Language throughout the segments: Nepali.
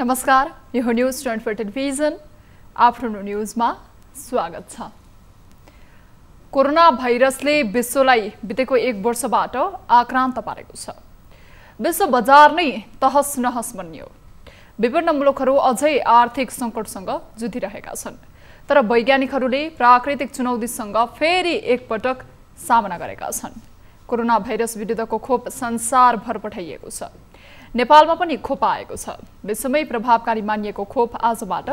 नमस्कार यो हो news twenty four television afternoon न्युजमा स्वागत छ। कोरोना भाइरसले विश्वलाई बितेको एक वर्षबाट आक्रान्त पारेको छ। विश्व बजार नै तहस नहस बनियो। विभिन्न मुलुकहरू अझै आर्थिक सङ्कटसँग जुधिरहेका छन्। तर वैज्ञानिकहरूले प्राकृतिक चुनौतीसँग फेरि एकपटक सामना गरेका छन्। कोरोना भाइरस विरुद्धको खोप संसारभर पठाइएको छ। नेपालमा पनि खोप आएको छ। विश्वमै प्रभावकारी मानिएको खोप आजबाट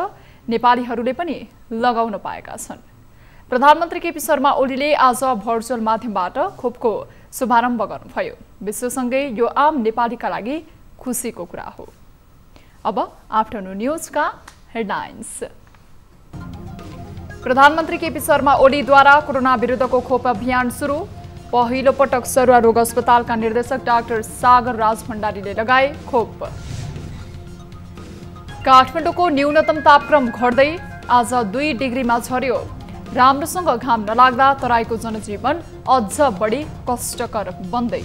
नेपालीहरूले पनि लगाउन पाएका छन्। प्रधानमन्त्री केपी शर्मा ओलीले आज भर्चुअल माध्यमबाट खोपको शुभारम्भ गर्नुभयो। विश्वसँगै यो आम नेपालीका लागि खुसीको कुरा हो। अब आफ्टरनुन न्युजका हेडलाइन्स। प्रधानमन्त्री केपी शर्मा ओलीद्वारा कोरोना विरुद्धको खोप अभियान सुरु। पहिलो पटक सरुवा रोग अस्पतालका निर्देशक डाक्टर सागर राज भण्डारीले लगाए खोप। काठमाडौँको न्यूनतम तापक्रम घट्दै आज दुई डिग्रीमा झर्यो राम्रोसँग घाम नलाग्दा तराईको जनजीवन अझ बढी कष्टकर बन्दै।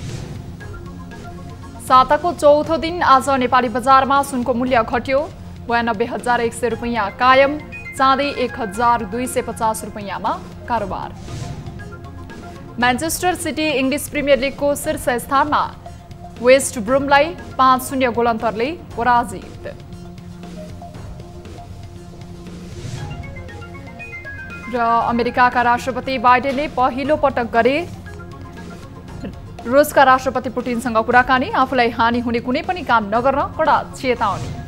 साताको चौथो दिन आज नेपाली बजारमा सुनको मूल्य घट्यो। बयानब्बे हजार एक सय रुपियाँ कायम चाँदी एक हजार दुई सय पचास रुपियाँमा कारोबार। म्यान्चेस्टर सिटी इङ्ग्लिस प्रिमियर लिगको शीर्ष स्थानमा। वेस्ट ब्रुमलाई पाँच शून्य गोलन्तरले पराजित। र अमेरिकाका राष्ट्रपति बाइडेनले पहिलो पटक गरे। रुसका राष्ट्रपति पुटिनसँग कुराकानी आफूलाई हानि हुने कुनै पनि काम नगर्न कडा चेतावनी।